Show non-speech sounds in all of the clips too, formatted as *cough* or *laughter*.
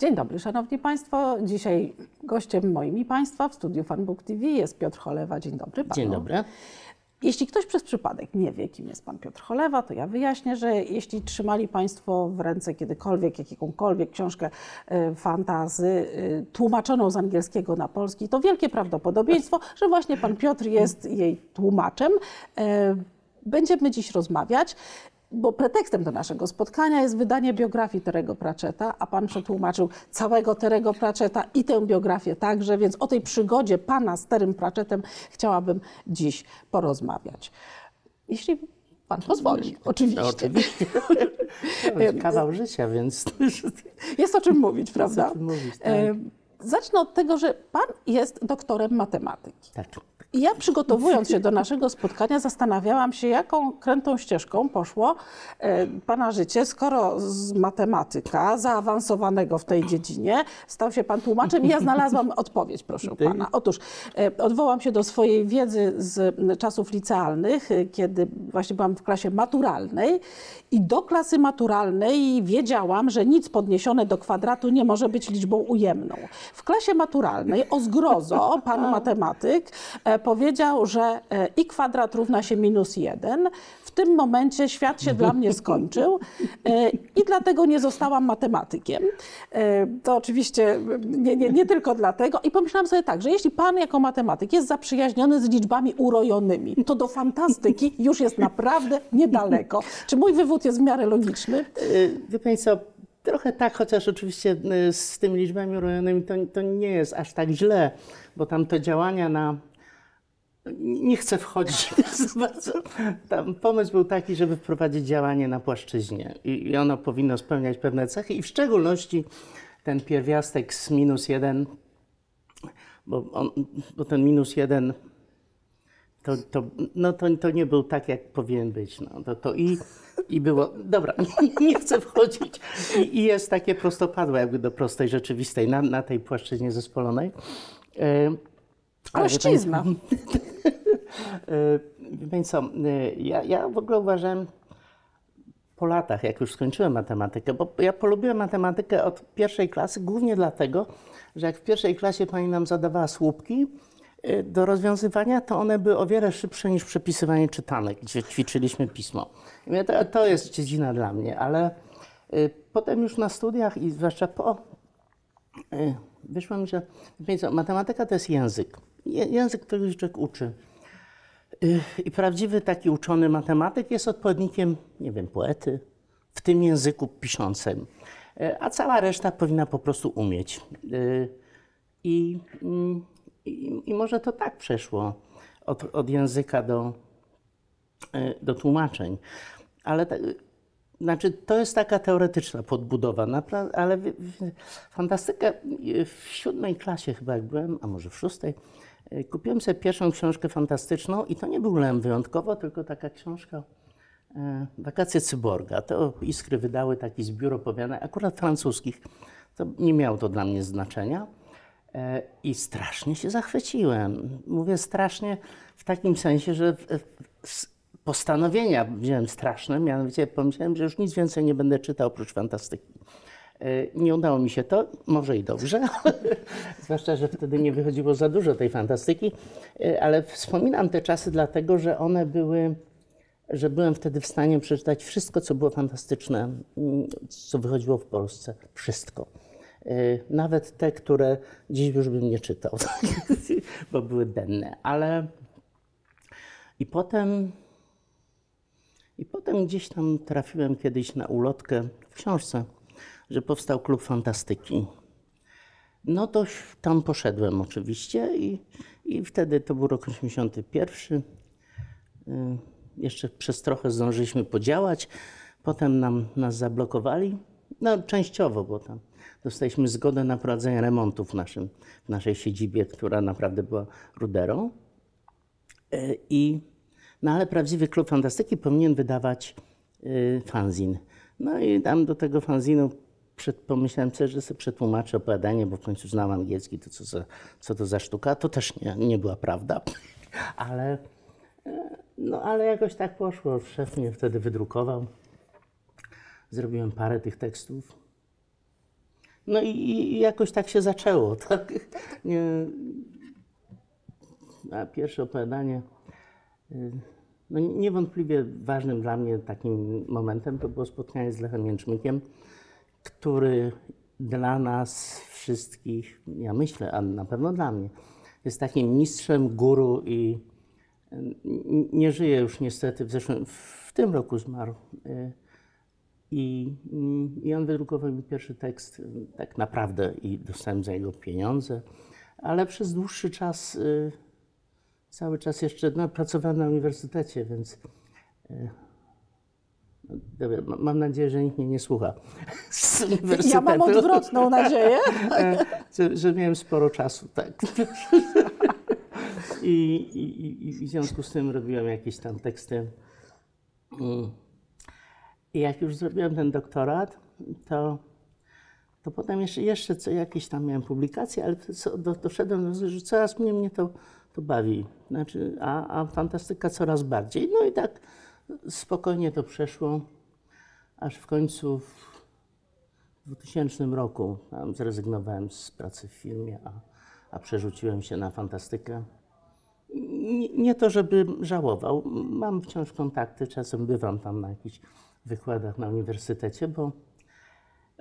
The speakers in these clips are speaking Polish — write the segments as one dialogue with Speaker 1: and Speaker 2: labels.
Speaker 1: Dzień dobry, Szanowni Państwo. Dzisiaj gościem moim i Państwa w studiu Fanbook TV jest Piotr Cholewa. Dzień dobry Panu.
Speaker 2: Dzień dobry.
Speaker 1: Jeśli ktoś przez przypadek nie wie, kim jest Pan Piotr Cholewa, to ja wyjaśnię, że jeśli trzymali Państwo w ręce kiedykolwiek jakąkolwiek książkę y, fantazy y, tłumaczoną z angielskiego na polski, to wielkie prawdopodobieństwo, że właśnie Pan Piotr jest jej tłumaczem. Y, Będziemy dziś rozmawiać. Bo pretekstem do naszego spotkania jest wydanie biografii Terego Pratchetta, a pan przetłumaczył całego Terego Pratchetta i tę biografię także, więc o tej przygodzie pana z Terym Pratchettem chciałabym dziś porozmawiać. Jeśli pan pozwoli, oczywiście.
Speaker 2: No, oczywiście. Jest *laughs* kawał życia, więc
Speaker 1: Jest o czym mówić, prawda?
Speaker 2: o czym mówić, tak.
Speaker 1: E, Zacznę od tego, że pan jest doktorem matematyki.
Speaker 2: tak.
Speaker 1: Ja przygotowując się do naszego spotkania zastanawiałam się, jaką krętą ścieżką poszło e, Pana życie, skoro z matematyka, zaawansowanego w tej dziedzinie, stał się Pan tłumaczem i ja znalazłam odpowiedź, proszę Pana. Otóż e, odwołam się do swojej wiedzy z czasów licealnych, e, kiedy właśnie byłam w klasie maturalnej i do klasy maturalnej wiedziałam, że nic podniesione do kwadratu nie może być liczbą ujemną. W klasie maturalnej o zgrozo pan *laughs* matematyk e, powiedział, że e, i kwadrat równa się minus jeden. W tym momencie świat się dla mnie skończył e, i dlatego nie zostałam matematykiem. E, To oczywiście nie, nie, nie tylko dlatego. I pomyślałam sobie tak, że jeśli pan jako matematyk jest zaprzyjaźniony z liczbami urojonymi, to do fantastyki już jest naprawdę niedaleko. Czy mój wywód jest w miarę logiczny?
Speaker 2: Wie co, trochę tak, chociaż oczywiście z tymi liczbami urojonymi to, to nie jest aż tak źle, bo tam te działania na... Nie chcę wchodzić *laughs* bardzo. Tam pomysł był taki, żeby wprowadzić działanie na płaszczyźnie i, ono powinno spełniać pewne cechy i w szczególności ten pierwiastek z minus jeden, bo, on, bo ten minus jeden to, to, no to, to nie był tak, jak powinien być. No. To, to i, i było. Dobra, *laughs* nie chcę wchodzić. I, I jest takie prostopadłe, jakby do prostej rzeczywistej, na, na tej płaszczyźnie zespolonej. E, E, *laughs* Wie Pani co, e, ja, ja w ogóle uważałem po latach, jak już skończyłem matematykę, bo ja polubiłem matematykę od pierwszej klasy, głównie dlatego, że jak w pierwszej klasie pani nam zadawała słupki e, do rozwiązywania, to one były o wiele szybsze niż przepisywanie czytanek, gdzie ćwiczyliśmy pismo. I to, to jest dziedzina dla mnie, ale potem już na studiach i zwłaszcza po Y, wyszło mi, że matematyka to jest język. Język, którego człowiek uczy. Y, I prawdziwy taki uczony matematyk jest odpowiednikiem, nie wiem, poety w tym języku piszącym. Y, A cała reszta powinna po prostu umieć. Y, I, mm, i, i może to tak przeszło od, od języka do, do tłumaczeń. Ale tak, znaczy, to jest taka teoretyczna podbudowa, ale w, w, siódmej klasie chyba jak byłem, a może w szóstej, kupiłem sobie pierwszą książkę fantastyczną i to nie był Lem wyjątkowo, tylko taka książka e, Wakacje Cyborga. To Iskry wydały taki zbiór opowiadań, akurat francuskich. To nie miało to dla mnie znaczenia. E, I strasznie się zachwyciłem. Mówię strasznie w takim sensie, że postanowienia wziąłem straszne, mianowicie pomyślałem, że już nic więcej nie będę czytał oprócz fantastyki. E, Nie udało mi się to, może i dobrze, *laughs* zwłaszcza, że wtedy nie wychodziło za dużo tej fantastyki, E, ale wspominam te czasy dlatego, że one były, że byłem wtedy w stanie przeczytać wszystko, co było fantastyczne, mm, co wychodziło w Polsce. Wszystko. E, Nawet te, które dziś już bym nie czytał, *laughs* bo były denne. Ale i potem, i potem gdzieś tam trafiłem kiedyś na ulotkę w książce, że powstał klub fantastyki. No to tam poszedłem oczywiście i, i wtedy to był rok 81. Y, Jeszcze przez trochę zdążyliśmy podziałać. Potem nam, nas zablokowali. No częściowo, bo tam dostaliśmy zgodę na prowadzenie remontów w, naszym, w naszej siedzibie, która naprawdę była ruderą. E, I, no ale prawdziwy klub fantastyki powinien wydawać y, fanzin. No i tam do tego fanzinu przed, pomyślałem sobie, że sobie przetłumaczę opowiadanie, bo w końcu znam angielski, to co, za, co to za sztuka. To też nie, nie była prawda, *laughs* ale, e, no, ale jakoś tak poszło. Szef mnie wtedy wydrukował. Zrobiłem parę tych tekstów. No i, i jakoś tak się zaczęło. *laughs* Tak? Nie, a pierwsze opowiadanie, y, no niewątpliwie ważnym dla mnie takim momentem to było spotkanie z Lechem Jęczmykiem, który dla nas wszystkich, ja myślę, a na pewno dla mnie, jest takim mistrzem, guru i y, nie żyje już niestety, w, zeszłym, w tym roku zmarł. Y, I, I on wydrukował mi pierwszy tekst tak naprawdę i dostałem za jego pieniądze, ale przez dłuższy czas cały czas jeszcze no, pracowałem na uniwersytecie, więc no, dobra, mam nadzieję, że nikt mnie nie słucha z uniwersytetu.
Speaker 1: Ja mam odwrotną nadzieję.
Speaker 2: E, że, że miałem sporo czasu, tak. I, i, I w związku z tym robiłem jakieś tam teksty. I jak już zrobiłem ten doktorat, to, to potem jeszcze, jeszcze co, jakieś tam miałem publikacje, ale co, do, doszedłem do że coraz mniej mnie to to bawi. Znaczy, a, a fantastyka coraz bardziej. No i tak spokojnie to przeszło, aż w końcu w 2000 roku zrezygnowałem z pracy w filmie, a, a przerzuciłem się na fantastykę. Nie, nie to, żeby żałował. Mam wciąż kontakty, czasem bywam tam na jakichś wykładach na uniwersytecie, bo,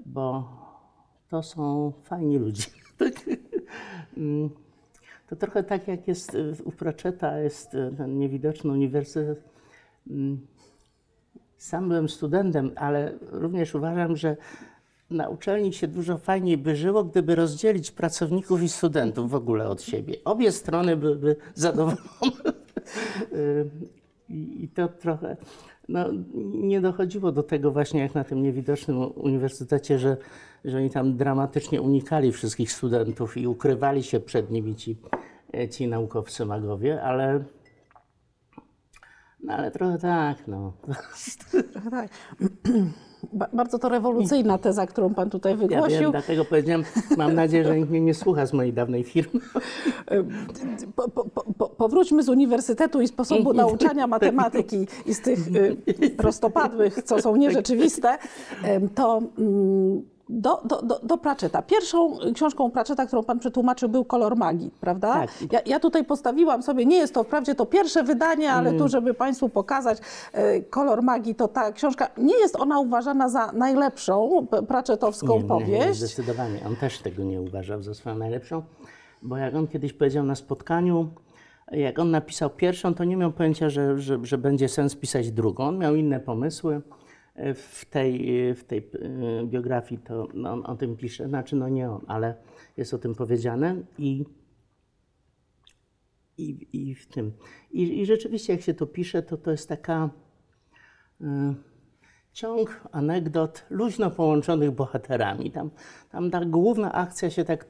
Speaker 2: bo to są fajni ludzie. *laughs* Mm. To trochę tak jak jest u Pratchetta, jest ten niewidoczny uniwersytet. Mm, sam byłem studentem, ale również uważam, że na uczelni się dużo fajniej by żyło, gdyby rozdzielić pracowników i studentów w ogóle od siebie. Obie strony byłyby zadowolone. *laughs* I to trochę no, nie dochodziło do tego właśnie jak na tym niewidocznym uniwersytecie, że, że oni tam dramatycznie unikali wszystkich studentów i ukrywali się przed nimi ci, e, ci naukowcy magowie, ale no ale trochę tak, no. Trochę tak.
Speaker 1: Bardzo to rewolucyjna teza, którą Pan tutaj wygłosił. Ja
Speaker 2: wiem, dlatego powiedziałem, mam nadzieję, że nikt mnie nie słucha z mojej dawnej firmy.
Speaker 1: Po, po, po, powróćmy z uniwersytetu i sposobu *laughs* nauczania matematyki i z tych y, prostopadłych, co są nierzeczywiste, to mm, do, do, do, do Pratchetta. Pierwszą książką Pratchetta, którą pan przetłumaczył, był Kolor Magii, prawda? Tak. Ja, ja tutaj postawiłam sobie, nie jest to wprawdzie to pierwsze wydanie, ale mm. tu, żeby państwu pokazać, e, Kolor Magii to ta książka, nie jest ona uważana za najlepszą Pratchettowską
Speaker 2: nie,
Speaker 1: powieść.
Speaker 2: Nie, nie, zdecydowanie. On też tego nie uważał za swoją najlepszą, bo jak on kiedyś powiedział na spotkaniu, jak on napisał pierwszą, to nie miał pojęcia, że, że, że będzie sens pisać drugą. On miał inne pomysły w tej, w tej e, biografii to on o tym pisze, znaczy no nie on, ale jest o tym powiedziane i, i, i w tym. I, I rzeczywiście jak się to pisze, to to jest taka y, ciąg anegdot luźno połączonych bohaterami. Tam, tam ta główna akcja się tak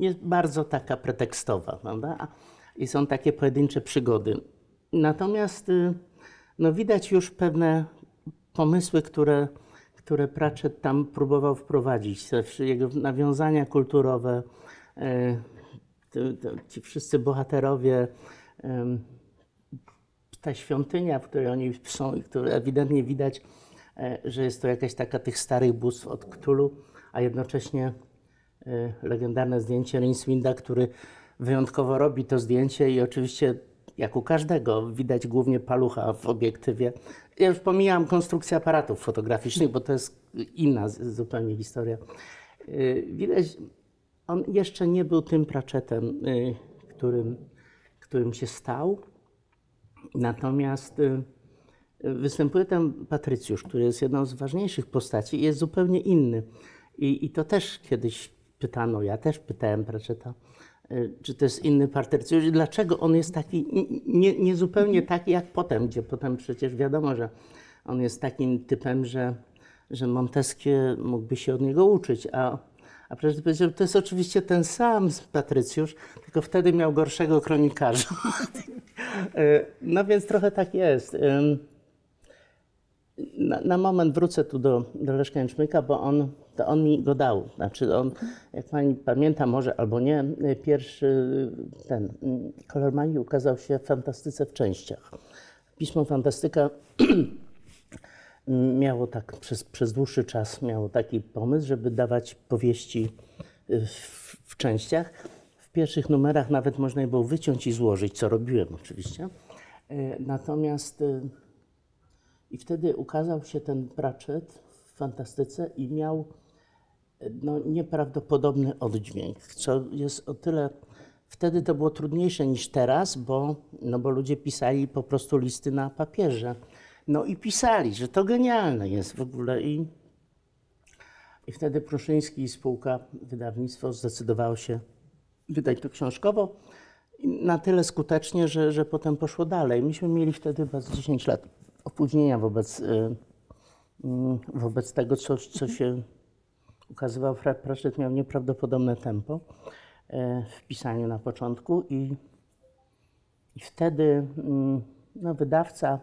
Speaker 2: jest bardzo taka pretekstowa, prawda? I są takie pojedyncze przygody. Natomiast y, no, widać już pewne pomysły, które, które Pratchett tam próbował wprowadzić, te jego nawiązania kulturowe, e, ci wszyscy bohaterowie, ta świątynia, w której oni są i które ewidentnie widać, e, że jest to jakaś taka tych starych bóstw od Cthulhu, a jednocześnie e, legendarne zdjęcie Rinswinda, który wyjątkowo robi to zdjęcie i oczywiście jak u każdego, widać głównie palucha w obiektywie. Ja już pomijam konstrukcję aparatów fotograficznych, bo to jest inna zupełnie historia. Y, widać, on jeszcze nie był tym Pratchettem, y, którym, którym się stał. Natomiast y, występuje tam Patrycjusz, który jest jedną z ważniejszych postaci i jest zupełnie inny. I, i to też kiedyś pytano, ja też pytałem Pratchetta, czy to jest inny partercjusz dlaczego on jest taki, nie, nie zupełnie taki jak potem, gdzie potem przecież wiadomo, że on jest takim typem, że, że Montesquieu mógłby się od niego uczyć, a, a przecież powiedział, to jest oczywiście ten sam Patrycjusz, tylko wtedy miał gorszego kronikarza. E, *laughs* no więc trochę tak jest. Na, na, moment wrócę tu do, do Leszka Jęczmyka, bo on, to on mi go dał. Znaczy on, jak pani pamięta może albo nie, pierwszy ten kolor magii ukazał się w fantastyce w częściach. Pismo Fantastyka *clears throat* miało tak przez, przez dłuższy czas miało taki pomysł, żeby dawać powieści y, w, w częściach. W pierwszych numerach nawet można je było wyciąć i złożyć, co robiłem oczywiście. Y, Natomiast y, i wtedy ukazał się ten Pratchett w fantastyce i miał no, nieprawdopodobny oddźwięk, co jest o tyle. Wtedy to było trudniejsze niż teraz, bo, no bo ludzie pisali po prostu listy na papierze. No i pisali, że to genialne jest w ogóle. I, i wtedy Pruszyński i spółka, wydawnictwo zdecydowało się wydać to książkowo. Na tyle skutecznie, że, że potem poszło dalej. Myśmy mieli wtedy z 10 lat opóźnienia wobec, y, y, wobec tego, co, co się ukazywał. Pratchett miał nieprawdopodobne tempo y, w pisaniu na początku i, i wtedy mm, no, wydawca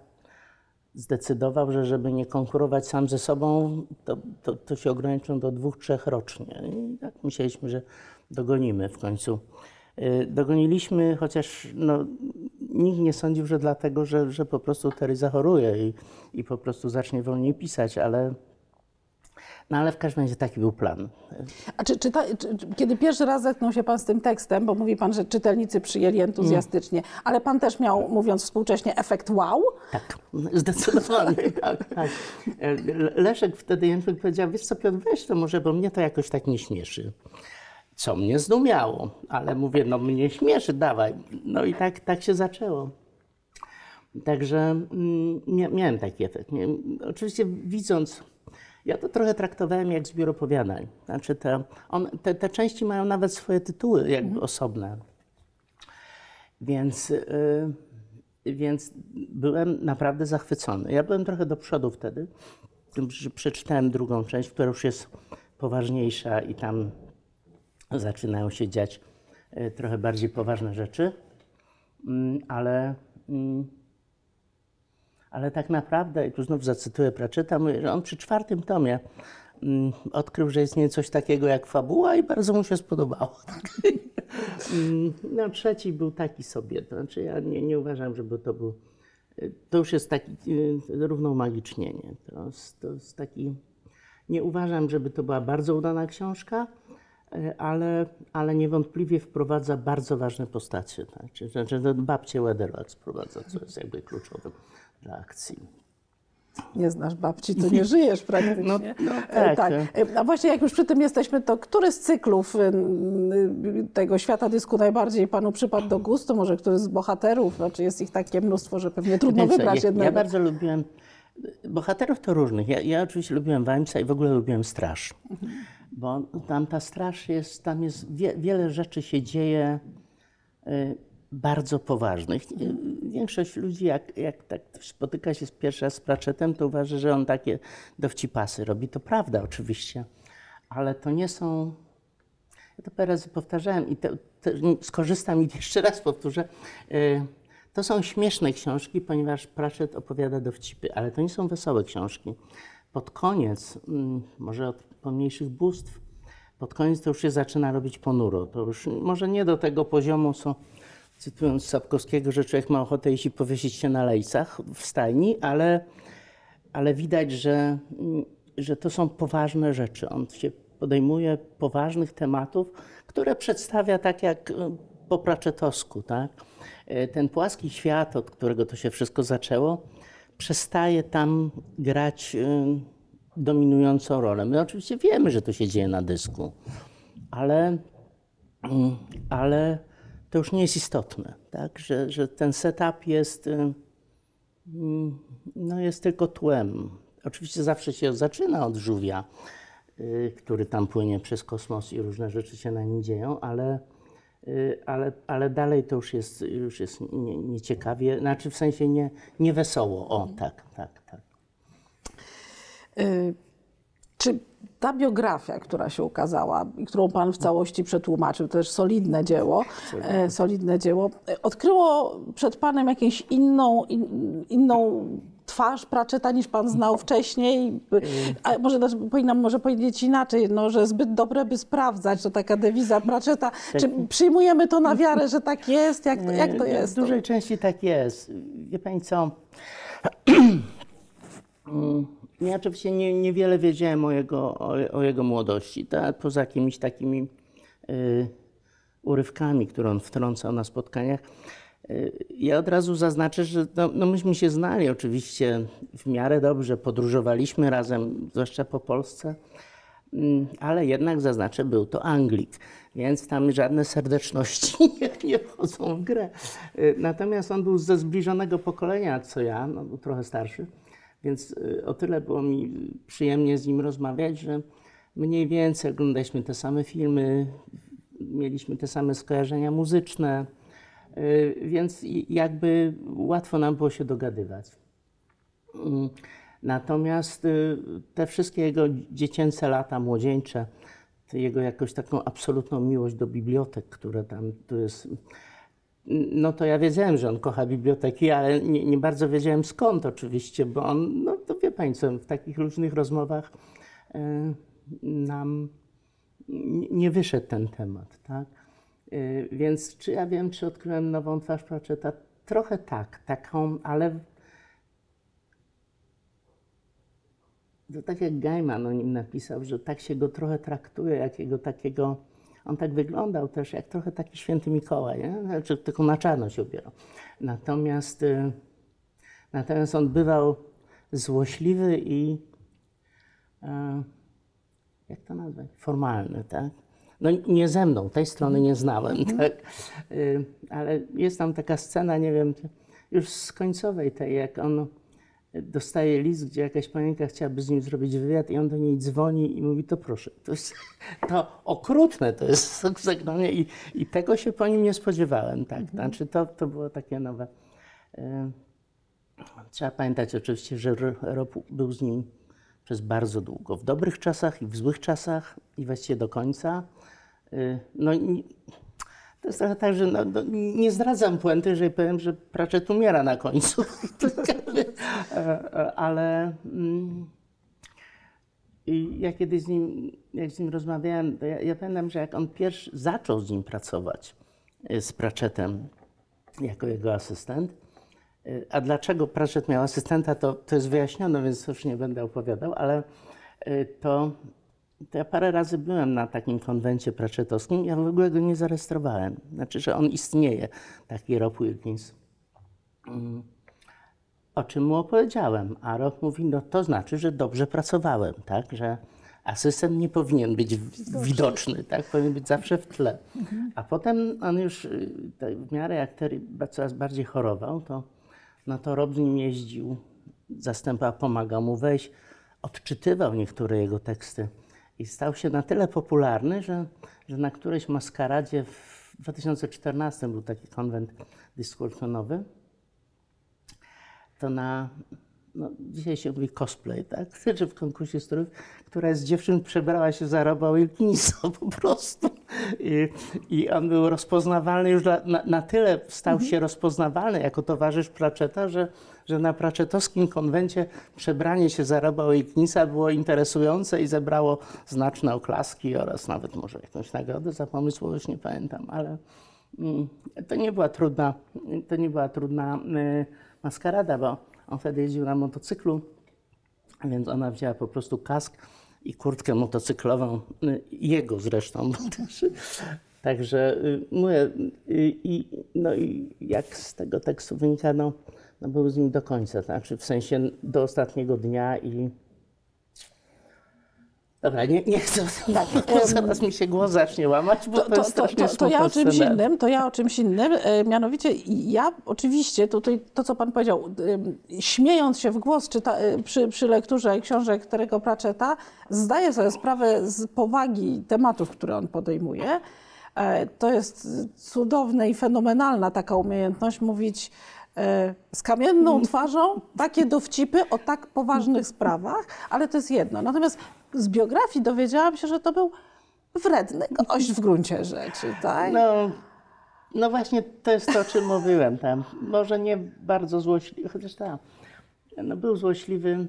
Speaker 2: zdecydował, że żeby nie konkurować sam ze sobą, to, to, to się ograniczą do dwóch, trzech rocznie. I tak myśleliśmy, że dogonimy w końcu. Y, Dogoniliśmy, chociaż no, nikt nie sądził, że dlatego, że, że po prostu Terry zachoruje i, i po prostu zacznie wolniej pisać, ale, no, ale w każdym razie taki był plan.
Speaker 1: A czy, czy, czy, kiedy pierwszy raz zetknął się Pan z tym tekstem, bo mówi Pan, że czytelnicy przyjęli entuzjastycznie, ale Pan też miał, mówiąc współcześnie, efekt wow?
Speaker 2: Tak, zdecydowanie, *laughs* tak, tak. Le- Leszek wtedy powiedział, wiesz co Piotr, weź to może, bo mnie to jakoś tak nie śmieszy. Co mnie zdumiało, ale mówię, no mnie śmieszy, dawaj. No i tak, tak się zaczęło. Także mm, mia- miałem taki efekt. Oczywiście widząc, ja to trochę traktowałem jak zbiór opowiadań. Znaczy te, on, te, te części mają nawet swoje tytuły jakby osobne. Więc, y, więc byłem naprawdę zachwycony. Ja byłem trochę do przodu wtedy, przeczytałem drugą część, która już jest poważniejsza i tam zaczynają się dziać y, trochę bardziej poważne rzeczy, Mm, ale, mm, ale tak naprawdę, i tu znów zacytuję Pratchetta, mówi, że on przy czwartym tomie mm, odkrył, że istnieje coś takiego jak fabuła i bardzo mu się spodobało. *laughs* Mm, No, trzeci był taki sobie. To znaczy, ja nie, nie uważam, żeby to był. To już jest taki y, równomagicznienie. To to jest taki. Nie uważam, żeby to była bardzo udana książka, ale, ale niewątpliwie wprowadza bardzo ważne postacie. Tak? Czyli, Znaczy, to babcię Weatherwax wprowadza, co jest jakby kluczowe dla akcji.
Speaker 1: Nie znasz babci, to *laughs* nie żyjesz praktycznie.
Speaker 2: No, no
Speaker 1: E,
Speaker 2: tak,
Speaker 1: tak. E, A właśnie jak już przy tym jesteśmy, to który z cyklów y, tego świata dysku najbardziej panu przypadł do gustu? Może który z bohaterów? Znaczy jest ich takie mnóstwo, że pewnie trudno wybrać jednego.
Speaker 2: ja bardzo lubiłem bohaterów to różnych. Ja, ja oczywiście lubiłem Weimsa i w ogóle lubiłem Straż. Bo tam ta straż jest, tam jest wie, wiele rzeczy się dzieje y, bardzo poważnych. Y, Większość ludzi, jak, jak tak spotyka się pierwszy raz z Pratchettem, to uważa, że on takie dowcipasy robi. To prawda oczywiście, ale to nie są ja to parę razy powtarzałem i te, te, skorzystam i *laughs* jeszcze raz powtórzę. Y, To są śmieszne książki, ponieważ Pratchett opowiada dowcipy, ale to nie są wesołe książki. Pod koniec, mm, może od pomniejszych bóstw, pod koniec to już się zaczyna robić ponuro. To już może nie do tego poziomu, co cytując Sapkowskiego, że człowiek ma ochotę iść i powiesić się na lejcach w stajni, ale, ale widać, że, że to są poważne rzeczy. On się podejmuje poważnych tematów, które przedstawia tak jak y, po Pratchettowsku. Tak? Y, Ten płaski świat, od którego to się wszystko zaczęło, przestaje tam grać y, dominującą rolę. My oczywiście wiemy, że to się dzieje na dysku, ale, mm, ale to już nie jest istotne, tak? że, że ten setup jest, y, mm, no jest tylko tłem. Oczywiście zawsze się zaczyna od żółwia, y, który tam płynie przez kosmos i różne rzeczy się na nim dzieją, ale, y, ale, ale dalej to już jest, już jest nie- nieciekawie, znaczy w sensie nie, nie wesoło. O, tak, tak, tak.
Speaker 1: Y, Czy ta biografia, która się ukazała i którą Pan w całości przetłumaczył, to też solidne dzieło, e, solidne dzieło, e, odkryło przed Panem jakąś inną, in, inną twarz Pratchetta niż Pan znał wcześniej? A może znaczy, powinnam może powiedzieć inaczej, no, że zbyt dobre, by sprawdzać, to taka dewiza Pratchetta. Czy przyjmujemy to na wiarę, że tak jest? Jak to, jak to jest?
Speaker 2: W dużej części tak jest. Wie Pani co? *clears throat* Ja oczywiście nie, niewiele wiedziałem o jego, o, o jego młodości, poza jakimiś takimi y, urywkami, które on wtrącał na spotkaniach. Y, ja od razu zaznaczę, że no, no myśmy się znali oczywiście w miarę dobrze, podróżowaliśmy razem, zwłaszcza po Polsce, mm, ale jednak zaznaczę, był to Anglik, więc tam żadne serdeczności *laughs* nie, nie wchodzą w grę. Y, Natomiast on był ze zbliżonego pokolenia co ja, no, był trochę starszy, więc y, o tyle było mi przyjemnie z nim rozmawiać, że mniej więcej oglądaliśmy te same filmy, mieliśmy te same skojarzenia muzyczne, y, więc jakby łatwo nam było się dogadywać. Mm, Natomiast y, te wszystkie jego dziecięce lata, młodzieńcze, to jego jakąś taką absolutną miłość do bibliotek, które tam tu jest. No to ja wiedziałem, że on kocha biblioteki, ale nie, nie bardzo wiedziałem skąd oczywiście, bo on, no to wie Pani co, w takich różnych rozmowach y, nam nie wyszedł ten temat, tak? Y, Więc czy ja wiem, czy odkryłem nową twarz Pratchetta? Trochę tak, taką, ale to tak jak Gaiman o nim napisał, że tak się go trochę traktuje, jakiego takiego, on tak wyglądał też jak trochę taki święty Mikołaj, nie? Znaczy, tylko na czarno się ubierał. Natomiast, y, natomiast on bywał złośliwy i e, jak to nazwać? Formalny, tak? No nie ze mną, tej strony nie znałem, tak? Y, Ale jest tam taka scena, nie wiem, już z końcowej tej, jak on dostaje list, gdzie jakaś panienka chciałaby z nim zrobić wywiad i on do niej dzwoni i mówi, to proszę. To jest to okrutne, to jest *laughs* zagranie i, i tego się po nim nie spodziewałem, tak? Znaczy to, to było takie nowe. Y, Trzeba pamiętać oczywiście, że Ro- Rob był z nim przez bardzo długo. W dobrych czasach i w złych czasach i właściwie do końca. Y, No i to jest trochę tak, że no, no, nie zdradzam puenty, jeżeli powiem, że Pratchett umiera na końcu. *laughs* Ale mm, ja kiedyś z nim, jak z nim rozmawiałem, to ja, ja pamiętam, że jak on pierwszy zaczął z nim pracować, y, z Pratchettem, jako jego asystent, y, a dlaczego Pratchett miał asystenta, to, to jest wyjaśnione, więc już nie będę opowiadał, ale y, to, to ja parę razy byłem na takim konwencie Pratchettowskim, ja w ogóle go nie zarejestrowałem. Znaczy, że on istnieje, taki Rob Wilkins. O czym mu opowiedziałem, a Rob mówi, no to znaczy, że dobrze pracowałem, tak, że asystent nie powinien być w- widoczny, tak, powinien być zawsze w tle. A potem on już y, w miarę jak Terry coraz bardziej chorował, to, no to Rob z nim jeździł, zastępa pomagał mu wejść, odczytywał niektóre jego teksty i stał się na tyle popularny, że, że na którejś maskaradzie w 2014 był taki konwent Discordsonowy, to na, no, dzisiaj się mówi cosplay, tak? *laughs* Czy w konkursie strojów, która z dziewczyn przebrała się za Roba Wilkinsa *laughs* po prostu. I, I on był rozpoznawalny już dla, na, na tyle stał się rozpoznawalny jako towarzysz Pratchetta, że, że na Pratchettowskim konwencie przebranie się za Roba Wilkinsa było interesujące i zebrało znaczne oklaski oraz nawet może jakąś nagrodę za pomysłowość, nie pamiętam, ale mm, to nie była trudna, to nie była trudna y, maskarada, bo on wtedy jeździł na motocyklu, więc ona wzięła po prostu kask i kurtkę motocyklową, y, jego zresztą. też- Także y, mówię, i, no i jak z tego tekstu wynika, no, no był z nim do końca, znaczy w sensie do ostatniego dnia i Dobra, nie, nie chcę, bo zaraz mi się głos zacznie łamać, bo to,
Speaker 1: To, to, to, to, to ja o czymś
Speaker 2: scenariusz.
Speaker 1: innym, to ja o czymś innym. E, Mianowicie ja oczywiście tutaj to, co pan powiedział, śmiejąc się w głos czyta, e, przy, przy lekturze książek Terego Pratchetta, zdaję sobie sprawę z powagi tematów, które on podejmuje. E, To jest cudowna i fenomenalna taka umiejętność mówić z kamienną twarzą takie dowcipy o tak poważnych sprawach, ale to jest jedno. Natomiast z biografii dowiedziałam się, że to był wredny gość w gruncie rzeczy, tak?
Speaker 2: No, no właśnie to jest to, o czym mówiłem tam. Może nie bardzo złośliwy, chociaż tak. No był złośliwy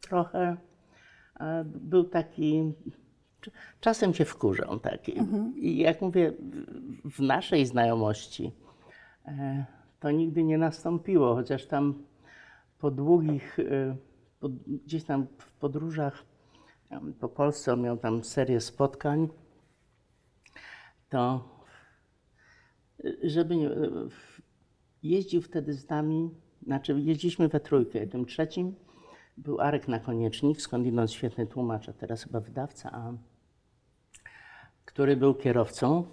Speaker 2: trochę. a Był taki. Czasem się wkurzał taki. I jak mówię, w- w naszej znajomości e, to nigdy nie nastąpiło, chociaż tam po długich, e, pod, gdzieś tam w podróżach po Polsce, on miał tam serię spotkań, to y, żeby nie, y, jeździł wtedy z nami, znaczy jeździliśmy we trójkę, tym trzecim był Arek Nakoniecznik, skądinąd świetny tłumacz, a teraz chyba wydawca, a, który był kierowcą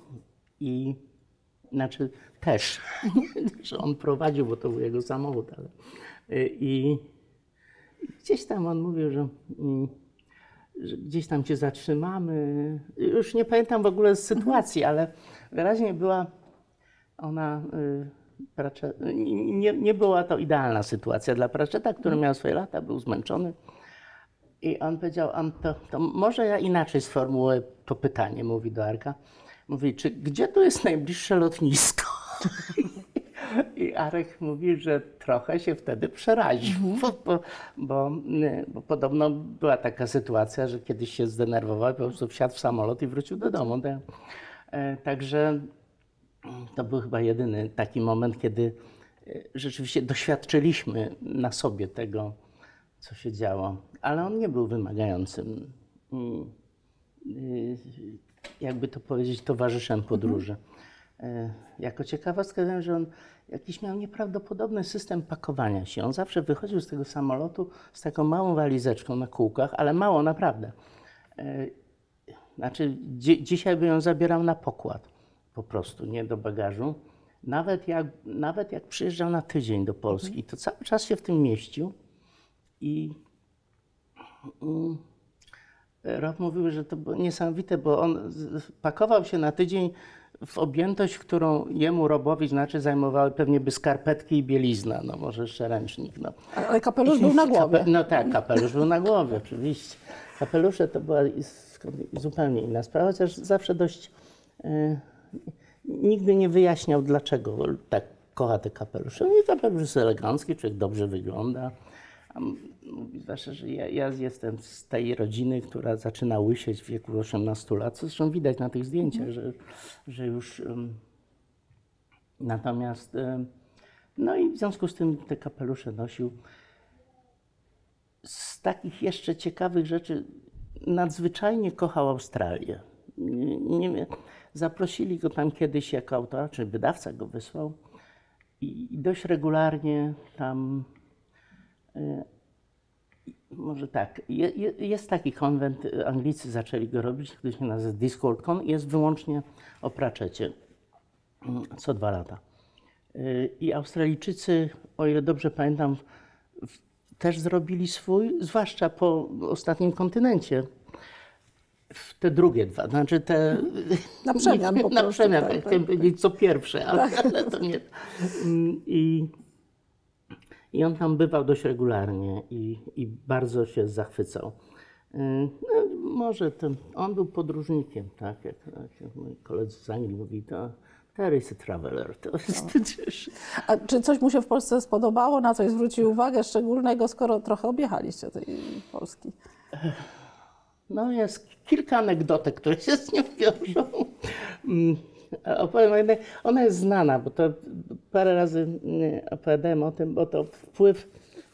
Speaker 2: i znaczy też, *laughs* że on prowadził, bo to był jego samochód, ale y, i gdzieś tam on mówił, że, mm, że gdzieś tam się zatrzymamy. Już nie pamiętam w ogóle sytuacji, ale wyraźnie była ona. y, nie, nie była to idealna sytuacja dla Pratchetta, który miał swoje lata, był zmęczony. I on powiedział, on to, to może ja inaczej sformułuję to pytanie, mówi do Arka. Mówi, czy gdzie tu jest najbliższe lotnisko? I Arek mówi, że trochę się wtedy przeraził, bo, bo, bo, nie, bo podobno była taka sytuacja, że kiedyś się zdenerwował, po prostu wsiadł w samolot i wrócił do domu. E, Także to był chyba jedyny taki moment, kiedy e, rzeczywiście doświadczyliśmy na sobie tego, co się działo. Ale on nie był wymagającym, mm, y, jakby to powiedzieć, towarzyszem podróży. E, Jako ciekawostkę wiem, że on jakiś miał nieprawdopodobny system pakowania się. On zawsze wychodził z tego samolotu z taką małą walizeczką na kółkach, ale mało naprawdę. E, Znaczy, dzi- dzisiaj by ją zabierał na pokład po prostu, nie do bagażu. Nawet jak, nawet jak przyjeżdżał na tydzień do Polski, to cały czas się w tym mieścił i mm, Rob mówił, że to było niesamowite, bo on pakował się na tydzień w objętość, którą jemu Robowi znaczy zajmowały pewnie by skarpetki i bielizna, no może jeszcze ręcznik. No.
Speaker 1: Ale kapelusz był na głowie.
Speaker 2: No tak, kapelusz był na głowie, oczywiście. Kapelusze to była zupełnie inna sprawa, chociaż zawsze dość. e, nigdy nie wyjaśniał, dlaczego tak kocha te kapelusze. No i kapelusz jest elegancki, człowiek dobrze wygląda. Mówi zawsze, że ja, ja jestem z tej rodziny, która zaczyna łysieć w wieku 18 lat, co zresztą widać na tych zdjęciach, że, że już. em, natomiast. em, no i w związku z tym te kapelusze nosił. Z takich jeszcze ciekawych rzeczy nadzwyczajnie kochał Australię. Nie, nie, zaprosili go tam kiedyś jako autora, czy wydawca go wysłał i, i dość regularnie tam, może tak, je, je, jest taki konwent, e, Anglicy zaczęli go robić, który się nazywa Discordcon i jest wyłącznie o Pratchetcie, mm, co dwa lata. Y, I Australijczycy, o ile dobrze pamiętam, też zrobili swój, zwłaszcza po ostatnim kontynencie. Te drugie dwa, znaczy te. *laughs*
Speaker 1: Na przemian po *laughs*
Speaker 2: Na
Speaker 1: prostu,
Speaker 2: przemian,
Speaker 1: tak,
Speaker 2: tak,
Speaker 1: tak,
Speaker 2: co pierwsze, ale, ale to nie. *laughs* I, I on tam bywał dość regularnie i, i bardzo się zachwycał. Y, No, może ten, on był podróżnikiem, tak, jak, jak moi koledzy z Anglii mówili, to Terry traveler, to jest też.
Speaker 1: A czy coś mu się w Polsce spodobało, na coś zwrócił uwagę szczególnego, skoro trochę objechaliście tej Polski?
Speaker 2: No jest kilka anegdotek, które się z nią wiążą. *laughs* Opowiem o jednej. Ona jest znana, bo to parę razy opowiadałem o tym, bo to wpływ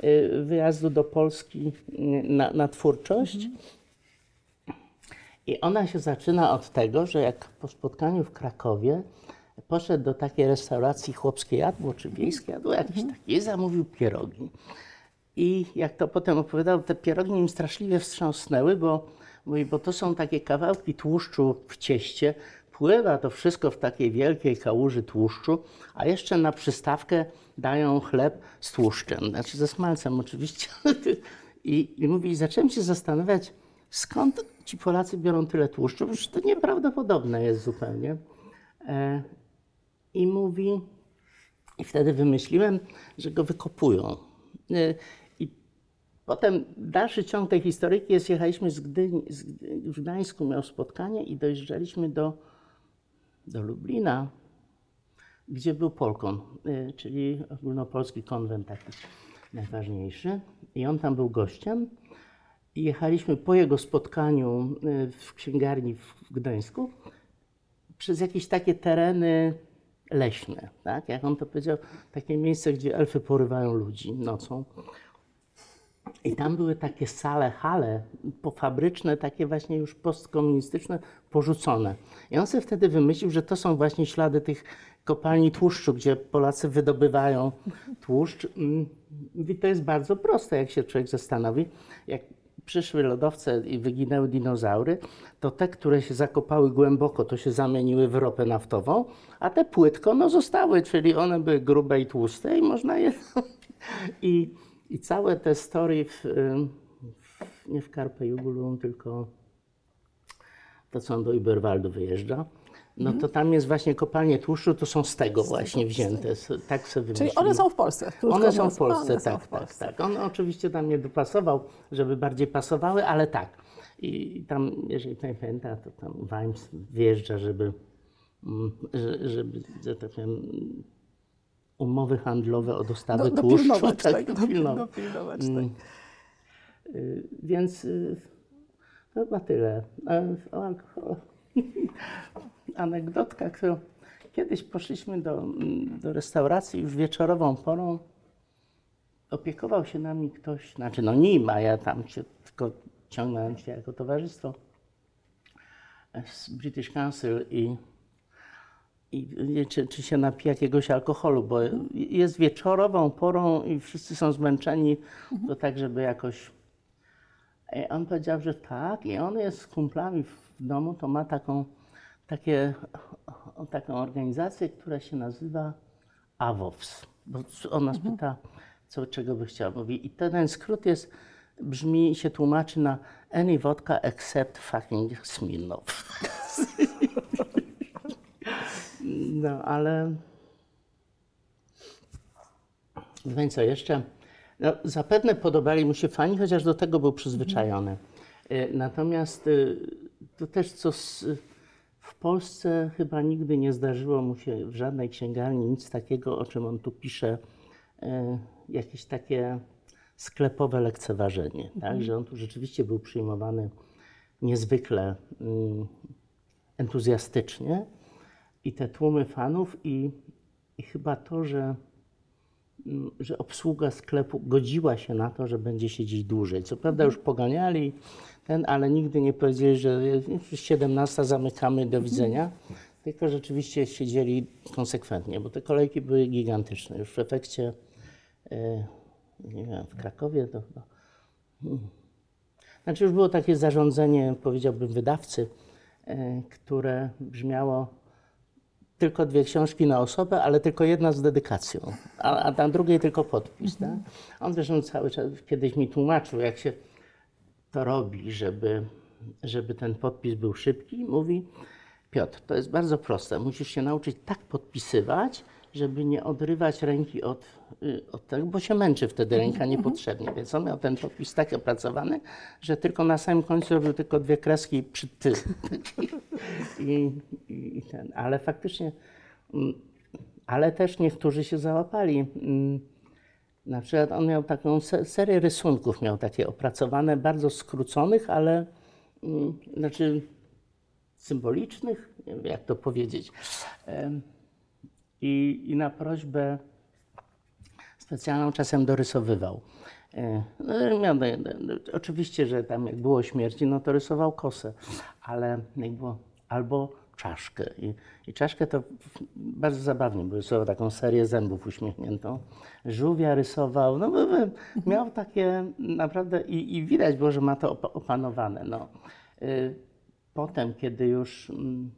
Speaker 2: y, wyjazdu do Polski y, na, na twórczość. I ona się zaczyna od tego, że jak po spotkaniu w Krakowie poszedł do takiej restauracji chłopskiej jadło, czy wiejskie jadło, jakieś takie, i zamówił pierogi. I jak to potem opowiadał, te pierogi im straszliwie wstrząsnęły, bo, mówi, bo to są takie kawałki tłuszczu w cieście, pływa to wszystko w takiej wielkiej kałuży tłuszczu, a jeszcze na przystawkę dają chleb z tłuszczem, znaczy ze smalcem oczywiście. *laughs* I, i mówi, zacząłem się zastanawiać, skąd ci Polacy biorą tyle tłuszczu, to nieprawdopodobne jest zupełnie. E, I mówi, i wtedy wymyśliłem, że go wykopują. Y, I potem dalszy ciąg tej historyjki jest, jechaliśmy z Gdyni, z, Gdy- w Gdańsku miał spotkanie i dojeżdżaliśmy do, do Lublina, gdzie był Polkon, y, czyli ogólnopolski konwent taki najważniejszy. I on tam był gościem. I jechaliśmy po jego spotkaniu y, w księgarni w Gdańsku przez jakieś takie tereny leśne, tak? Jak on to powiedział, takie miejsce, gdzie elfy porywają ludzi nocą. I tam były takie sale, hale pofabryczne, takie właśnie już postkomunistyczne, porzucone. I on sobie wtedy wymyślił, że to są właśnie ślady tych kopalni tłuszczu, gdzie Polacy wydobywają tłuszcz. Mm, I to jest bardzo proste, jak się człowiek zastanowi. Jak przyszły lodowce i wyginęły dinozaury, to te, które się zakopały głęboko, to się zamieniły w ropę naftową, a te płytko no, zostały, czyli one były grube i tłuste i można je... *laughs* I, i całe te story, w, w, nie w Carpe Jugulum, tylko to, co on do Iberwaldu wyjeżdża, no to tam jest właśnie kopalnie tłuszczu, to są z tego właśnie wzięte. Tak sobie
Speaker 1: Czyli one są w Polsce?
Speaker 2: One są w Polsce, one tak, w Polsce. tak, tak. On oczywiście tam je dopasował, żeby bardziej pasowały, ale tak. I tam, jeżeli ktoś pamięta, to tam Wimes wjeżdża, żeby, mm, żeby, że tak powiem, umowy handlowe o dostawę
Speaker 1: do,
Speaker 2: tłuszczu.
Speaker 1: Dopilnować, tak, tak, dopilnować, dopilnować, tak. Mm.
Speaker 2: Y, więc y, to chyba tyle. O alkoholu. *laughs* Anegdotka, którą kiedyś poszliśmy do, do restauracji już wieczorową porą. Opiekował się nami ktoś, znaczy no nim, a ja tam się tylko ciągnąłem się jako towarzystwo z British Council i, i czy, czy się napije jakiegoś alkoholu, bo jest wieczorową porą i wszyscy są zmęczeni, to tak, żeby jakoś i on powiedział, że tak, i on jest z kumplami w domu, to ma taką, takie, taką organizację, która się nazywa AWOWS. Bo on nas mhm. pyta, co, czego by chciał. Mówi, i ten skrót jest, brzmi i się tłumaczy na any vodka except fucking Smirnoff. *laughs* no, ale... Więc co jeszcze? No, zapewne podobali mu się fani, chociaż do tego był przyzwyczajony. E, natomiast e, to też co w Polsce chyba nigdy nie zdarzyło mu się w żadnej księgarni nic takiego, o czym on tu pisze, e, jakieś takie sklepowe lekceważenie. Tak? Mhm. Tak? Że on tu rzeczywiście był przyjmowany niezwykle mm, entuzjastycznie i te tłumy fanów i, i chyba to, że że obsługa sklepu godziła się na to, że będzie siedzieć dłużej. Co prawda już poganiali ten, ale nigdy nie powiedzieli, że 17 zamykamy, do widzenia. Tylko rzeczywiście siedzieli konsekwentnie, bo te kolejki były gigantyczne. Już w efekcie, e, nie wiem, w Krakowie to chyba. Hmm. Znaczy już było takie zarządzenie, powiedziałbym, wydawcy, e, które brzmiało tylko dwie książki na osobę, ale tylko jedna z dedykacją, a, a na drugiej tylko podpis. Tak? On zresztą cały czas kiedyś mi tłumaczył, jak się to robi, żeby, żeby ten podpis był szybki. Mówi, Piotr, to jest bardzo proste. Musisz się nauczyć tak podpisywać, żeby nie odrywać ręki od, y, od tego, bo się męczy wtedy ręka niepotrzebnie. Więc on miał ten podpis tak opracowany, że tylko na samym końcu robił tylko dwie kreski przy ty. *laughs* I, i, ten. Ale faktycznie, mm, ale też niektórzy się załapali. Mm, na przykład on miał taką serię rysunków, miał takie opracowane, bardzo skróconych, ale mm, znaczy symbolicznych, jak to powiedzieć. I, i na prośbę specjalną czasem dorysowywał. E, no, miał, oczywiście, że tam jak było śmierci, no to rysował kosę, ale jak było albo czaszkę. I, I, czaszkę to bardzo zabawnie, bo rysował taką serię zębów uśmiechniętą. Żółwia rysował, no miał takie naprawdę i, i widać było, że ma to opanowane. No. Y, potem, kiedy już mm,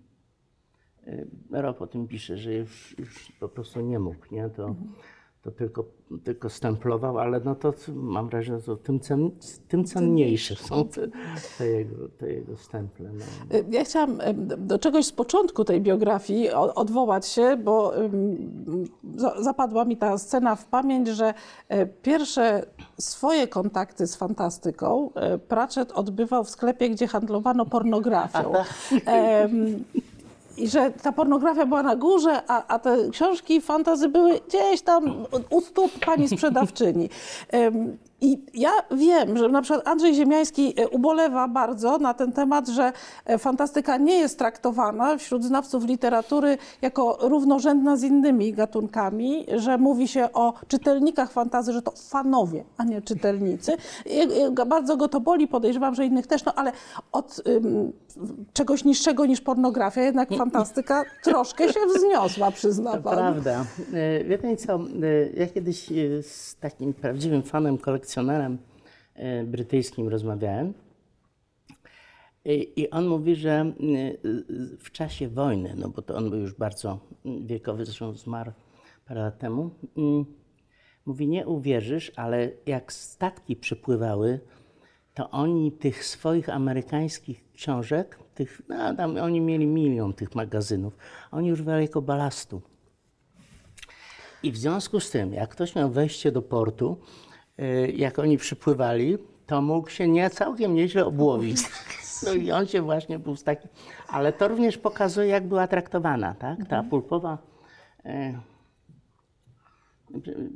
Speaker 2: y, Rop o tym pisze, że już, już po prostu nie mógł, nie? To, to tylko, tylko stemplował, ale no to mam wrażenie, że tym, cen, tym cenniejsze są te, te, jego, te jego stemple. No.
Speaker 1: Ja chciałam do czegoś z początku tej biografii odwołać się, bo zapadła mi ta scena w pamięć, że e, pierwsze swoje kontakty z fantastyką e, Pratchett odbywał w sklepie, gdzie handlowano pornografią. *laughs* I że ta pornografia była na górze, a, a te książki fantazy były gdzieś tam u stóp pani sprzedawczyni. I ja wiem, że na przykład Andrzej Ziemiański e, ubolewa bardzo na ten temat, że e, fantastyka nie jest traktowana wśród znawców literatury jako równorzędna z innymi gatunkami, że mówi się o czytelnikach fantazy, że to fanowie, a nie czytelnicy. Bardzo go to boli, podejrzewam, że innych też, no ale od um, czegoś niższego niż pornografia, jednak fantastyka troszkę się wzniosła, przyzna
Speaker 2: To prawda. E, Wie pani co, ja kiedyś z takim prawdziwym fanem, kolekcjonerem e, brytyjskim rozmawiałem i on mówi, że e, w czasie wojny, no bo to on był już bardzo wiekowy, zresztą zmarł parę lat temu, mm, mówi, nie uwierzysz, ale jak statki przypływały, to oni tych swoich amerykańskich książek, tych, no, tam oni mieli milion tych magazynów, oni używali jako balastu. I w związku z tym, jak ktoś miał wejście do portu, jak oni przypływali, to mógł się nie całkiem nieźle obłowić. *laughs* No i on się właśnie był z taki. Ale to również pokazuje, jak była traktowana, tak? Ta pulpowa. y,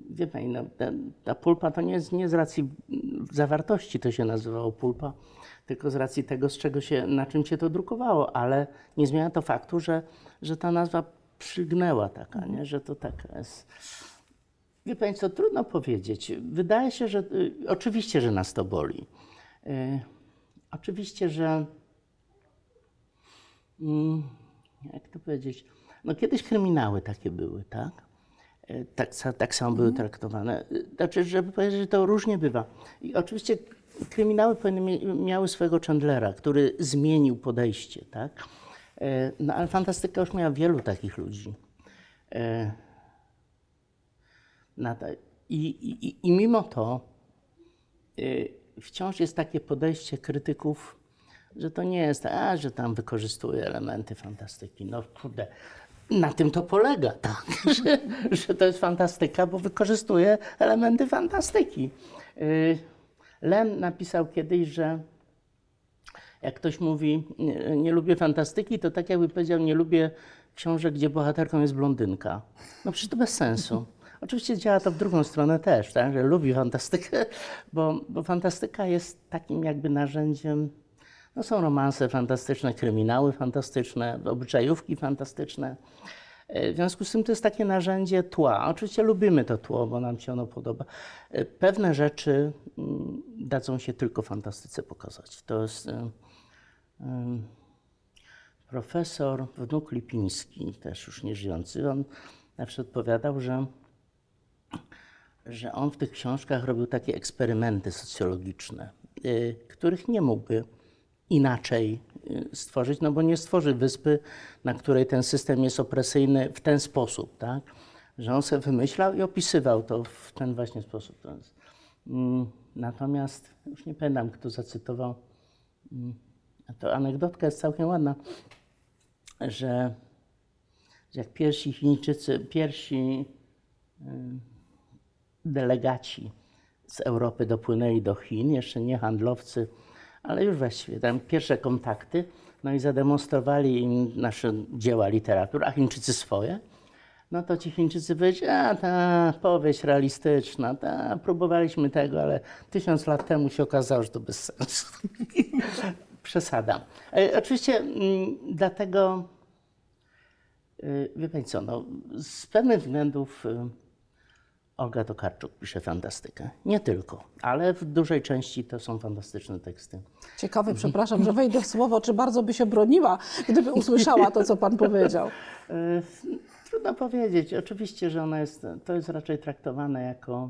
Speaker 2: Wie pani, no, ta, ta pulpa to nie jest nie z racji zawartości to się nazywało pulpa, tylko z racji tego, z czego się, na czym się to drukowało, ale nie zmienia to faktu, że, że ta nazwa przygnęła taka, nie? że to taka jest. Wie co, trudno powiedzieć. Wydaje się, że y, oczywiście, że nas to boli. Y, oczywiście, że mm, jak to powiedzieć, no kiedyś kryminały takie były, tak? E, Tak, tak samo były traktowane. E, Znaczy, żeby powiedzieć, że to różnie bywa. I oczywiście kryminały miały swojego Chandlera, który zmienił podejście, tak? No ale fantastyka już miała wielu takich ludzi. I, i, i- mimo to y, wciąż jest takie podejście krytyków, że to nie jest, a, że tam wykorzystuje elementy fantastyki. No kurde, na tym to polega, *laughs* tak? że, że to jest fantastyka, bo wykorzystuje elementy fantastyki. Y, Lem napisał kiedyś, że jak ktoś mówi, nie, nie lubię fantastyki, to tak jakby powiedział, nie lubię książek, gdzie bohaterką jest blondynka. No przecież to bez sensu. Oczywiście działa to w drugą stronę też, tak? że lubi fantastykę, *laughs* bo, bo fantastyka jest takim jakby narzędziem, no są romanse fantastyczne, kryminały fantastyczne, obyczajówki fantastyczne. E, W związku z tym to jest takie narzędzie tła. Oczywiście lubimy to tło, bo nam się ono podoba. E, Pewne rzeczy mm, dadzą się tylko fantastyce pokazać. To jest e, profesor wnuk Lipiński, też już nieżyjący. On zawsze odpowiadał, że, że on w tych książkach robił takie eksperymenty socjologiczne, y, których nie mógłby inaczej y, stworzyć, no bo nie stworzy wyspy, na której ten system jest opresyjny w ten sposób, tak? Że on sobie wymyślał i opisywał to w ten właśnie sposób. Mm, Natomiast, już nie pamiętam, kto zacytował, mm, to anegdotka jest całkiem ładna, że, że jak pierwsi Chińczycy, pierwsi y, delegaci z Europy dopłynęli do Chin, jeszcze nie handlowcy, ale już właściwie tam pierwsze kontakty, no i zademonstrowali im nasze dzieła literatury, a Chińczycy swoje, no to ci Chińczycy powiedzieli, a ta powieść realistyczna, ta, próbowaliśmy tego, ale tysiąc lat temu się okazało, że to bez sensu. *laughs* Przesada. E, oczywiście mm, dlatego, y, wie pani co, no, z pewnych względów y, Olga Tokarczuk pisze fantastykę. Nie tylko, ale w dużej części to są fantastyczne teksty.
Speaker 1: Ciekawe, przepraszam, że wejdę w słowo, czy bardzo by się broniła, gdyby usłyszała to, co pan powiedział. *laughs*
Speaker 2: E, Trudno powiedzieć. Oczywiście, że ona jest, to jest raczej traktowane jako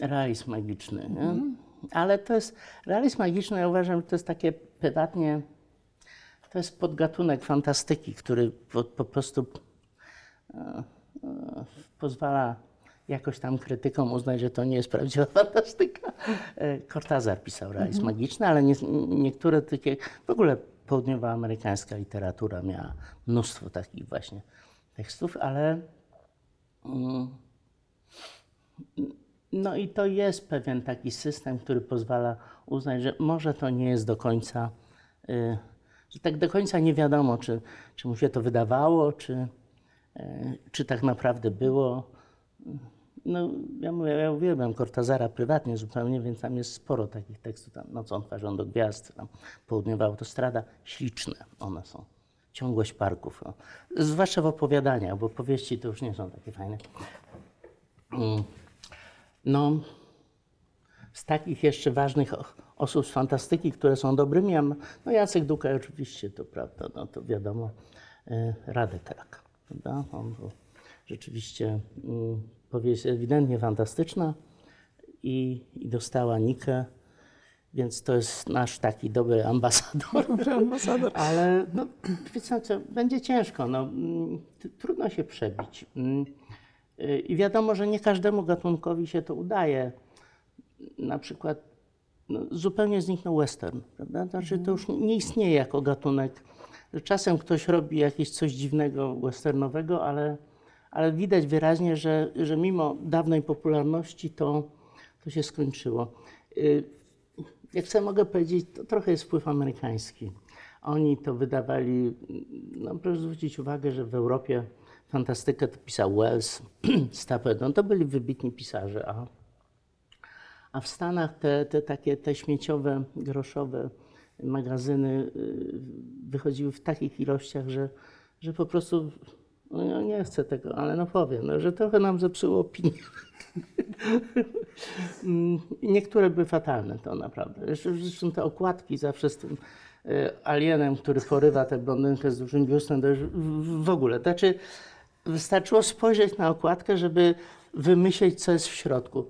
Speaker 2: realizm magiczny. Nie? Ale to jest, realizm magiczny, ja uważam, że to jest takie prywatnie, to jest podgatunek fantastyki, który po, po prostu e, e, pozwala jakoś tam krytykom uznać, że to nie jest prawdziwa *laughs* fantastyka. E, Cortázar pisał realizm magiczny, ale nie, niektóre takie, w ogóle południowoamerykańska literatura miała mnóstwo takich właśnie tekstów, ale mm, no i to jest pewien taki system, który pozwala uznać, że może to nie jest do końca, y, że tak do końca nie wiadomo, czy, czy mu się to wydawało, czy, y, czy tak naprawdę było. No, ja mówię, ja uwielbiam Cortazara prywatnie zupełnie, więc tam jest sporo takich tekstów, tam Nocą twarzą do gwiazd, tam Południowa Autostrada, śliczne one są. Ciągłość parków, no. zwłaszcza w opowiadaniach, bo powieści to już nie są takie fajne. Mm. No, z takich jeszcze ważnych osób z fantastyki, które są dobrymi, no Jacek Duka oczywiście, to prawda, no to wiadomo, e, Radek Rak, prawda? On był rzeczywiście mm, powieść ewidentnie fantastyczna i, i dostała Nikę, więc to jest nasz taki dobry ambasador.
Speaker 1: Dobry ambasador. *laughs*
Speaker 2: Ale no, wiecie co, będzie ciężko, no, trudno się przebić. Mm, y, I wiadomo, że nie każdemu gatunkowi się to udaje. Na przykład no, zupełnie zniknął western, prawda? Znaczy to już nie istnieje jako gatunek. Czasem ktoś robi jakieś coś dziwnego westernowego, ale ale widać wyraźnie, że, że mimo dawnej popularności to, to się skończyło. Y, jak chcę, mogę powiedzieć, to trochę jest wpływ amerykański. Oni to wydawali, no proszę zwrócić uwagę, że w Europie fantastykę to pisał Wells, *clears throat* Stapleton, to byli wybitni pisarze, a, a w Stanach te, te takie te śmieciowe, groszowe magazyny y, wychodziły w takich ilościach, że, że po prostu no nie chcę tego, ale no powiem, no, że trochę nam zepsuło opinię. Mm, niektóre były fatalne, to naprawdę. Zresztą te okładki zawsze z tym e, alienem, który porywa tę blondynkę z dużym biustem, to już w ogóle. Znaczy, wystarczyło spojrzeć na okładkę, żeby wymyśleć, co jest w środku.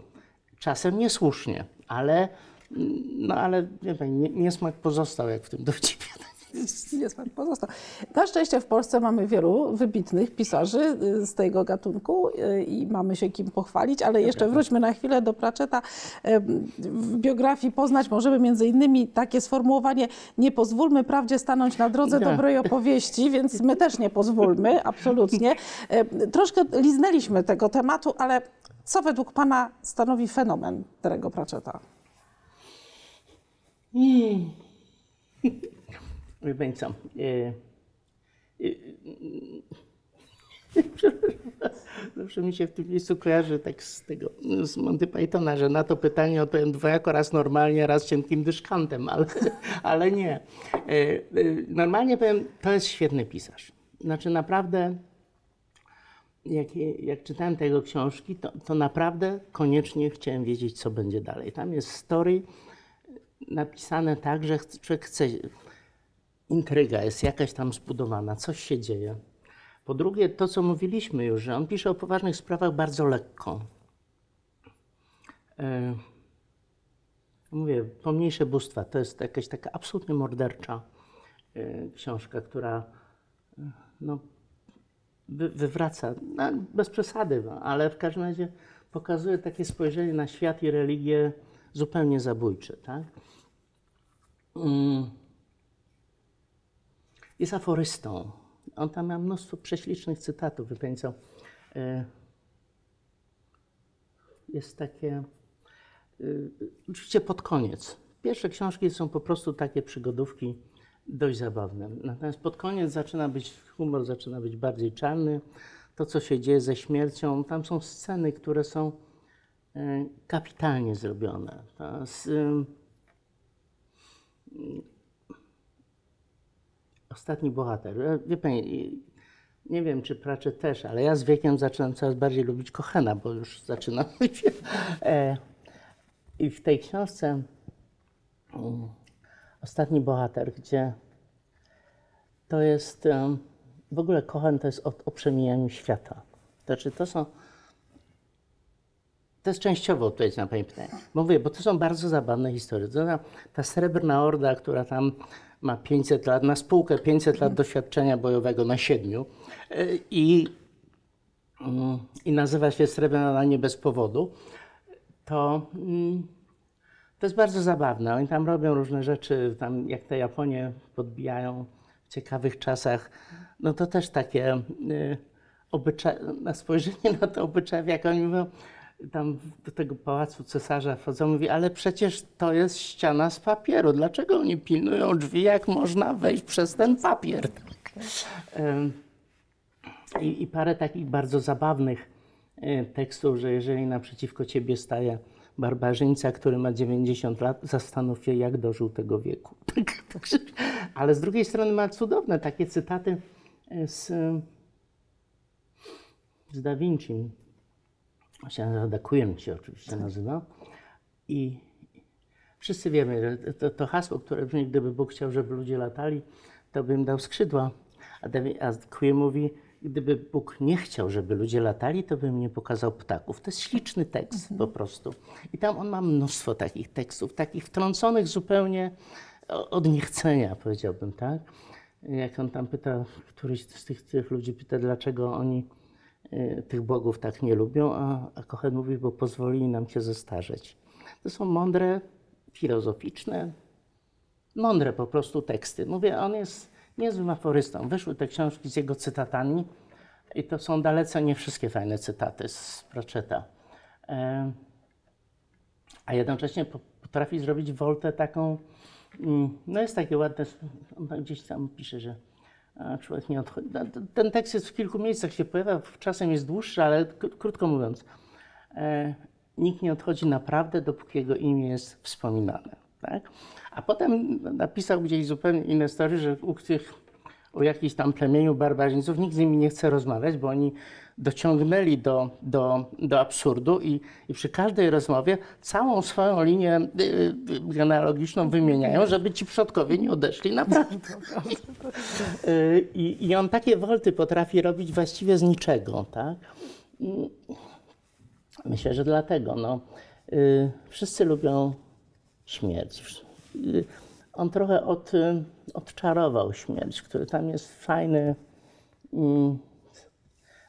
Speaker 2: Czasem niesłusznie, ale, mm, no ale nie niesmak pozostał, jak w tym dowcipie
Speaker 1: niesmak pozostał. Na szczęście w Polsce mamy wielu wybitnych pisarzy y, z tego gatunku y, i mamy się kim pochwalić, ale jeszcze wróćmy na chwilę do Pratchetta. W biografii poznać możemy między innymi takie sformułowanie nie pozwólmy prawdzie stanąć na drodze dobrej *laughs* opowieści, więc my też nie pozwólmy, absolutnie. Troszkę liznęliśmy tego tematu, ale co według Pana stanowi fenomen Terego Pratchetta?
Speaker 2: Hmm. *laughs* Wie Pani co? Zawsze mi się w tym miejscu kojarzy tak z tego, z Monty Pythona, że na to pytanie odpowiem dwojako, raz normalnie, raz cienkim dyszkantem, ale, *laughs* ale nie. E, e, normalnie powiem, to jest świetny pisarz. Znaczy naprawdę, jak, jak czytałem te jego książki, to, to naprawdę koniecznie chciałem wiedzieć, co będzie dalej. Tam jest story napisane tak, że człowiek chce intryga jest jakaś tam zbudowana, coś się dzieje. Po drugie, to co mówiliśmy już, że on pisze o poważnych sprawach bardzo lekko. E, mówię, pomniejsze bóstwa to jest jakaś taka absolutnie mordercza e, książka, która e, no, wy, wywraca, no, bez przesady, no, ale w każdym razie pokazuje takie spojrzenie na świat i religię zupełnie zabójcze. Tak? Mm jest aforystą. On tam ma mnóstwo prześlicznych cytatów, co? E, jest takie, e, oczywiście pod koniec. Pierwsze książki są po prostu takie przygodówki dość zabawne. Natomiast pod koniec zaczyna być, humor zaczyna być bardziej czarny. To, co się dzieje ze śmiercią, tam są sceny, które są e, kapitalnie zrobione. Z, Ostatni bohater. E, wie pani, nie wiem, czy Pratchett też, ale ja z wiekiem zaczynam coraz bardziej lubić Kochena, bo już zaczynam *laughs* być. E, I w tej książce um, Ostatni bohater, gdzie to jest, um, w ogóle Kochen to jest o, o przemijaniu świata. Znaczy, to są, to jest częściowo odpowiedź na Pani pytanie. Bo mówię, bo to są bardzo zabawne historie. Ta, ta srebrna orda, która tam ma 500 lat, na spółkę 500 lat doświadczenia bojowego na siedmiu e, i, mm, i nazywa się Srebrna nie bez powodu, to, mm, to jest bardzo zabawne. Oni tam robią różne rzeczy, tam jak te Japonie podbijają w ciekawych czasach. No to też takie y, obyczaj, na spojrzenie na to obyczaje, jak oni mówią, tam do tego pałacu cesarza wchodzą, mówi, ale przecież to jest ściana z papieru. Dlaczego oni pilnują drzwi, jak można wejść przez ten papier? I, i parę takich bardzo zabawnych e, tekstów, że jeżeli naprzeciwko ciebie staje barbarzyńca, który ma 90 lat, zastanów się, jak dożył tego wieku. *laughs* Tak, Ale z drugiej strony ma cudowne takie cytaty e, z, z Da Vinci. Się nazywa Da Quinci oczywiście nazywa. I wszyscy wiemy, że to, to hasło, które brzmi, gdyby Bóg chciał, żeby ludzie latali, to bym dał skrzydła. A, David, a mówi, gdyby Bóg nie chciał, żeby ludzie latali, to bym nie pokazał ptaków. To jest śliczny tekst mhm. po prostu. I tam on ma mnóstwo takich tekstów, takich wtrąconych zupełnie od niechcenia, powiedziałbym, tak? Jak on tam pyta, któryś z tych, tych ludzi pyta, dlaczego oni tych bogów tak nie lubią, a, a Kochen mówi, bo pozwolili nam się zestarzeć. To są mądre, filozoficzne, mądre po prostu teksty. Mówię, on jest niezłym aforystą. Wyszły te książki z jego cytatami i to są dalece nie wszystkie fajne cytaty z Pratchetta. E, a jednocześnie potrafi zrobić woltę taką, mm, no jest takie ładne, on gdzieś tam pisze, że człowiek nie odchodzi. Ten tekst jest w kilku miejscach się pojawia, czasem jest dłuższy, ale krótko mówiąc, e, nikt nie odchodzi naprawdę, dopóki jego imię jest wspominane. Tak? A potem napisał gdzieś zupełnie inne story, że u tych, o jakimś tam plemieniu barbarzyńców nikt z nimi nie chce rozmawiać, bo oni dociągnęli do, do, do absurdu i, i przy każdej rozmowie całą swoją linię y, y, genealogiczną wymieniają, żeby ci przodkowie nie odeszli naprawdę. *laughs* Y, I, I on takie wolty potrafi robić właściwie z niczego. Tak? Myślę, że dlatego. No, wszyscy lubią śmierć. On trochę od, odczarował śmierć, który tam jest fajny. Mm,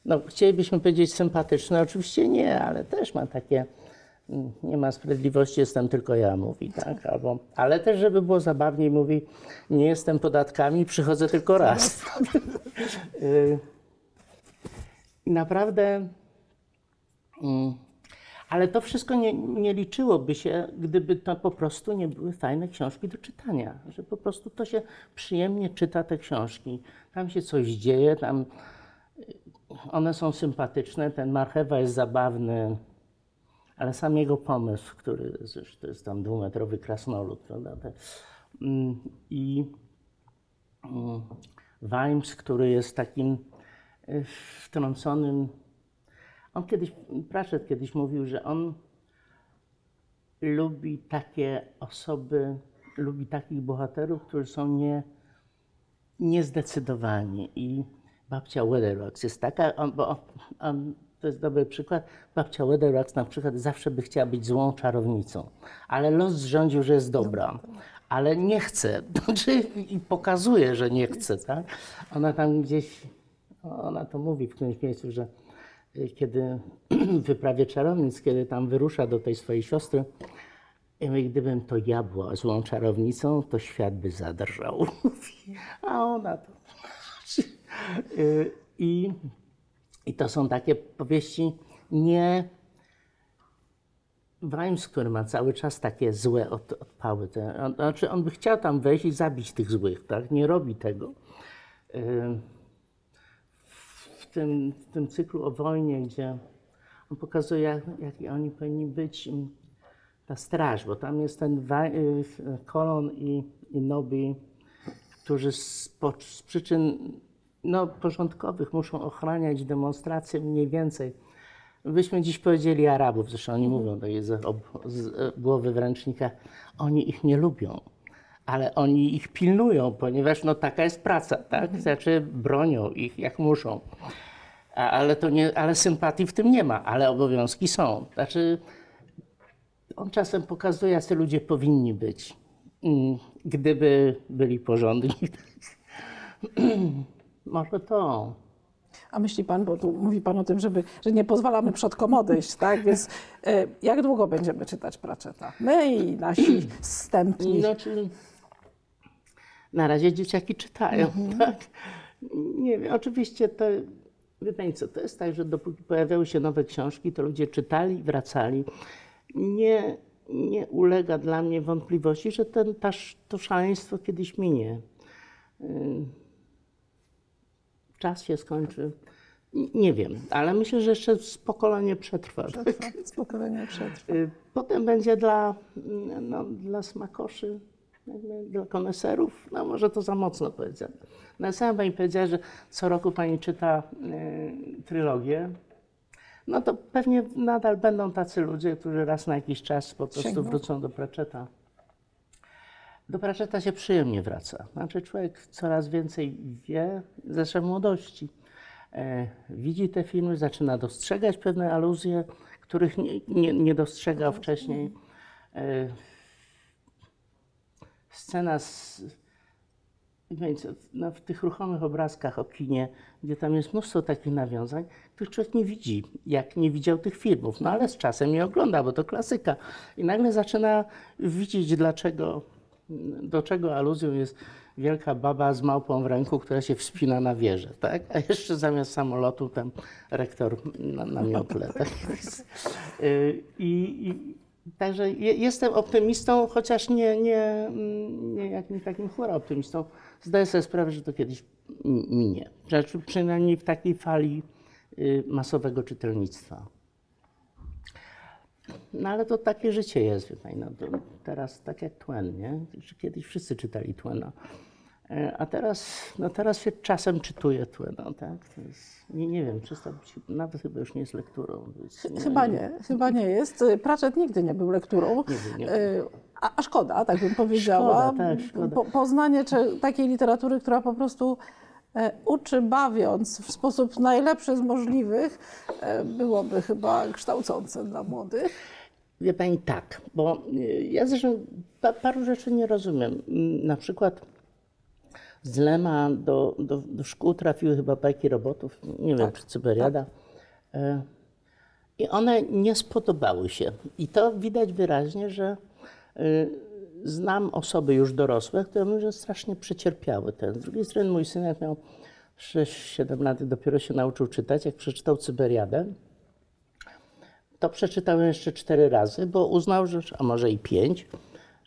Speaker 2: no, chcielibyśmy powiedzieć sympatyczny, oczywiście nie, ale też ma takie, mm, nie ma sprawiedliwości, jestem tylko ja, mówi, tak? Albo, ale też, żeby było zabawniej, mówi, nie jestem podatkami, przychodzę tylko raz. *laughs* Y, I naprawdę mm, ale to wszystko nie, nie, liczyłoby się, gdyby to po prostu nie były fajne książki do czytania. Że po prostu to się przyjemnie czyta te książki. Tam się coś dzieje, tam one są sympatyczne. Ten marchewa jest zabawny, ale sam jego pomysł, który to jest tam dwumetrowy krasnolud, prawda? Mm, I mm, Weims, który jest takim e, wtrąconym on kiedyś, Pratchett kiedyś mówił, że on lubi takie osoby, lubi takich bohaterów, którzy są nie, niezdecydowani. I babcia Weatherwax jest taka, on, bo on, on, to jest dobry przykład, babcia Weatherwax na przykład zawsze by chciała być złą czarownicą, ale los zrządził, że jest dobra, ale nie chce, *laughs* znaczy, i pokazuje, że nie chce, tak? Ona tam gdzieś, ona to mówi w którymś miejscu, że kiedy w *clears throat* wyprawie czarownic, kiedy tam wyrusza do tej swojej siostry, i gdybym to ja była złą czarownicą, to świat by zadrżał. *laughs* A ona to... I, I to są takie powieści nie... Weims, który ma cały czas takie złe od, odpały. On, znaczy on by chciał tam wejść i zabić tych złych, tak? Nie robi tego tym, w tym cyklu o wojnie, gdzie on pokazuje, jak, jaki oni powinni być, mm, ta straż, bo tam jest ten Kolon y, i, i Nobi, którzy z, z przyczyn no, porządkowych muszą ochraniać demonstracje mniej więcej. Byśmy dziś powiedzieli Arabów, zresztą oni mówią to jest z, z głowy w ręcznika, oni ich nie lubią ale oni ich pilnują, ponieważ no taka jest praca, tak? Znaczy bronią ich jak muszą. Ale, to nie, ale sympatii w tym nie ma, ale obowiązki są. Znaczy, on czasem pokazuje, jacy ludzie powinni być, mm, gdyby byli porządni. *clears throat* *clears throat* Może to.
Speaker 1: A myśli pan, bo tu mówi pan o tym, żeby, że nie pozwalamy przodkom odejść, tak? Więc e, jak długo będziemy czytać Pratchetta? My i nasi wstępni.
Speaker 2: Znaczy, na razie dzieciaki czytają, mhm. tak? Nie wiem, oczywiście to, wie pani co, to jest tak, że dopóki pojawiały się nowe książki, to ludzie czytali, wracali. Nie, nie ulega dla mnie wątpliwości, że ten, ta, to szaleństwo kiedyś minie. Czas się skończy. Nie wiem, ale myślę, że jeszcze z pokolenie przetrwa. tak?
Speaker 1: Spokojnie przetrwa.
Speaker 2: Y, Potem będzie dla, mm, no, dla smakoszy, dla koneserów, no może to za mocno powiedziane. No sama pani powiedziała, że co roku pani czyta y, trylogię. No to pewnie nadal będą tacy ludzie, którzy raz na jakiś czas po prostu
Speaker 1: Sięgną.
Speaker 2: wrócą do Pratchetta. Do Pratchetta się przyjemnie wraca. Znaczy człowiek coraz więcej wie, zresztą w młodości. E, widzi te filmy, zaczyna dostrzegać pewne aluzje, których nie, nie, nie dostrzegał wcześniej. E, scena z, więc, no, w tych ruchomych obrazkach o kinie, gdzie tam jest mnóstwo takich nawiązań, których człowiek nie widzi, jak nie widział tych filmów. No ale z czasem je ogląda, bo to klasyka. I nagle zaczyna widzieć, dlaczego, do czego aluzją jest wielka baba z małpą w ręku, która się wspina na wieżę, tak? A jeszcze zamiast samolotu tam rektor na, na miotle, *laughs* tak? Y, I, i, także je, jestem optymistą, chociaż nie, nie, nie jakimś takim hura optymistą. Zdaję sobie sprawę, że to kiedyś mi- minie. Znaczy, przynajmniej w takiej fali y, masowego czytelnictwa. No ale to takie życie jest, wie pani, no teraz tak jak Twen, nie? Kiedyś wszyscy czytali Twena. E, A teraz, no teraz się czasem czytuje Twena, tak? To jest, nie, nie wiem, być, nawet chyba już nie jest lekturą. więc
Speaker 1: Chyba nie, chyba nie jest. Pratchett nigdy nie był lekturą.
Speaker 2: Nie nie
Speaker 1: A, a szkoda, tak bym powiedziała.
Speaker 2: Szkoda, tak, szkoda.
Speaker 1: Po, poznanie takiej literatury, która po prostu e, uczy bawiąc w sposób najlepszy z możliwych, e, byłoby chyba kształcące dla młodych.
Speaker 2: Wie pani tak, bo y, ja zresztą pa, paru rzeczy nie rozumiem. Mm, Na przykład z Lema do, do, do szkół trafiły chyba bajki robotów, nie wiem, czy Cyberiada. E, I one nie spodobały się. I to widać wyraźnie, że znam osoby już dorosłe, które mówią, że strasznie przecierpiały ten. Z drugiej strony mój syn, jak miał 6-7 lat, dopiero się nauczył czytać, jak przeczytał Cyberiadę, to przeczytałem jeszcze cztery razy, bo uznał, że, a może i pięć,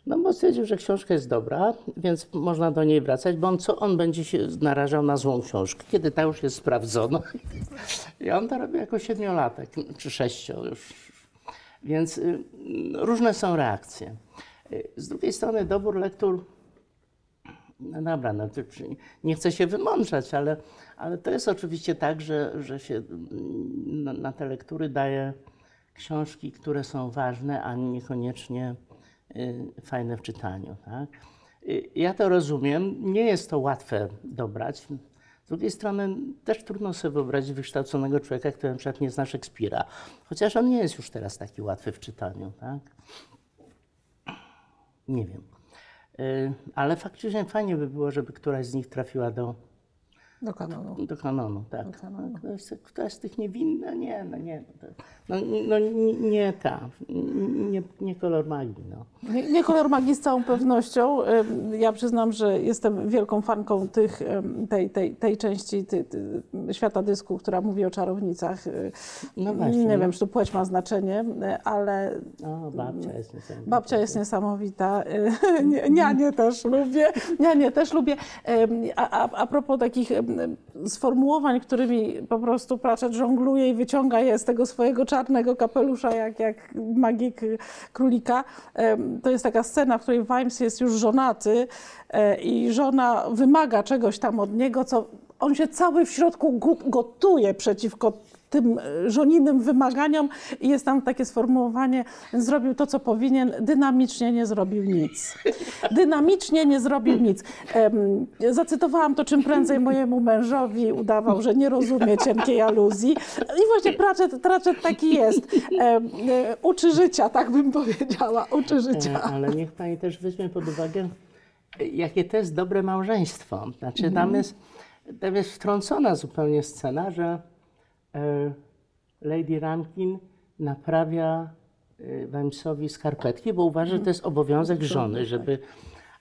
Speaker 2: no bo stwierdził, że książka jest dobra, więc można do niej wracać, bo on, co on będzie się narażał na złą książkę, kiedy ta już jest sprawdzona. *laughs* I on to robi jako siedmiolatek, czy sześcio już. Więc y, różne są reakcye. Y, Z drugiej strony dobór lektur no dobra, no to nie chcę się wymądrzać, ale, ale to jest oczywiście tak, że, że się mm, na, na te lektury daje książki, które są ważne, a niekoniecznie y, fajne w czytaniu. Tak? Y, ja to rozumiem, nie jest to łatwe dobrać. Z drugiej strony też trudno sobie wyobrazić wykształconego człowieka, który na przykład nie zna Szekspira, chociaż on nie jest już teraz taki łatwy w czytaniu. Tak? Nie wiem. Y, Ale faktycznie fajnie by było, żeby któraś z nich trafiła do,
Speaker 1: Do kanonu.
Speaker 2: do kanonu. Tak.
Speaker 1: Do kanonu.
Speaker 2: Któraś, któraś z tych niewinna, nie, no nie. No, no, no nie, nie ta, nie, nie kolor magii. No.
Speaker 1: Nie, nie kolor magii z całą pewnością. Ja przyznam, że jestem wielką fanką tych, tej, tej, tej części świata dysku, która mówi o czarownicach. Y,
Speaker 2: No właśnie.
Speaker 1: Nie wiem, czy tu płeć ma znaczenie, y, ale
Speaker 2: O, babcia jest niesamowita.
Speaker 1: babcia jest niesamowita. Y, *laughs* nie- Nianie też lubię. Nianie też lubię. A, a, a propos takich sformułowań, którymi po prostu Pratchett żongluje i wyciąga je z tego swojego czarnego kapelusza, jak, jak magik królika. To jest taka scena, w której Vimes jest już żonaty e, i żona wymaga czegoś tam od niego, co on się cały w środku gotuje przeciwko tym e, żoninym wymaganiom i jest tam takie sformułowanie, zrobił to, co powinien, dynamicznie nie zrobił nic. Dynamicznie nie zrobił nic. Zacytowałam to czym prędzej mojemu mężowi, udawał, że nie rozumie cienkiej aluzji. I właśnie Pratchett, Pratchett taki jest. E, uczy życia, tak bym powiedziała, uczy
Speaker 2: E,
Speaker 1: życia.
Speaker 2: Ale niech pani też weźmie pod uwagę, e, jakie to jest dobre małżeństwo. Znaczy, tam, jest, tam jest wtrącona zupełnie scena, że e, Lady Rankin naprawia e, Wamsowi skarpetki, bo uważa, że to jest obowiązek żony, żeby.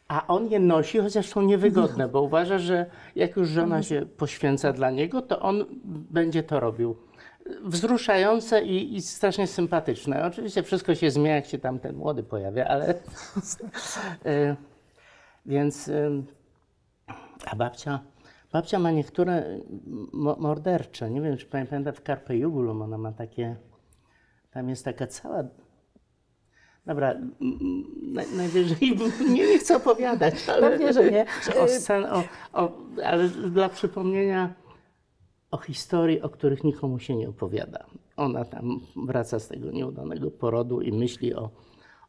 Speaker 2: A on je nosi, chociaż są niewygodne, bo uważa, że jak już żona się poświęca dla niego, to on będzie to robił. Wzruszające i, i strasznie sympatyczne. Oczywiście wszystko się zmienia, jak się tam ten młody pojawia, ale. *laughs* E, Więc. A babcia Babcia ma niektóre mo- mordercze. Nie wiem, czy pani pamięta w Carpe Jugulum, ona ma takie... Tam jest taka cała... Dobra, naj, najwyżej *laughs* nie, nie chcę opowiadać, ale...
Speaker 1: Pewnie, że nie. *laughs*
Speaker 2: O scen, o, o, ale dla przypomnienia o historii, o których nikomu się nie opowiada. Ona tam wraca z tego nieudanego porodu i myśli o,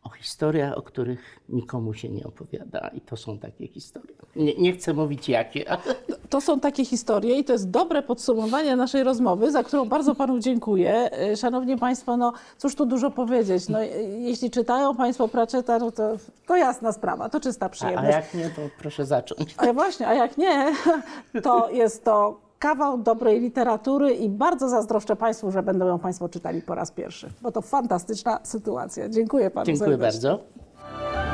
Speaker 2: o historiach, o których nikomu się nie opowiada. I to są takie historie. Nie, nie chcę mówić jakie, ale
Speaker 1: To są takie historie i to jest dobre podsumowanie naszej rozmowy, za którą bardzo panu dziękuję. E, Szanowni Państwo, no cóż tu dużo powiedzieć. No, e, jeśli czytają Państwo Pratchetta, no to, to jasna sprawa, to czysta
Speaker 2: a, a
Speaker 1: przyjemność.
Speaker 2: jak nie, to proszę zacząć.
Speaker 1: A właśnie, a jak nie, *laughs* to jest to kawał dobrej literatury i bardzo zazdroszczę Państwu, że będą ją Państwo czytali po raz pierwszy, bo to fantastyczna sytuacja. Dziękuję Panu
Speaker 2: Dziękuję
Speaker 1: serdecznie.
Speaker 2: bardzo.